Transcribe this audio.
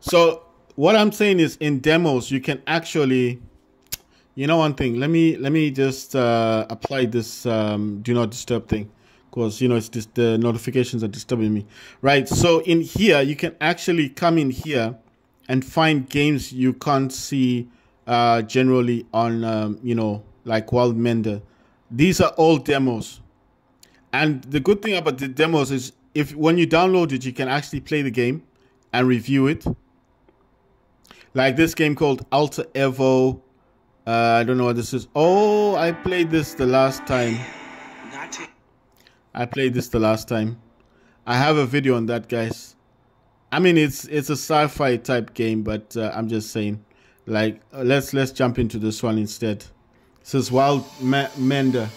So what I'm saying is in demos you can actually you know one thing let me let me just uh, apply this um, do not disturb thing because you know it's just the notifications are disturbing me. Right so in here you can actually come in here and find games you can't see uh, generally on um, you know like Wildmender these are all demos. And the good thing about the demos is if when you download it you can actually play the game and review it like this game called Alter Evo. Uh, I don't know what this is. Oh, I played this the last time. I played this the last time. I have a video on that, guys. I mean, it's it's a sci-fi type game, but uh, I'm just saying, like, let's let's jump into this one instead. This is Wild Ma Mender.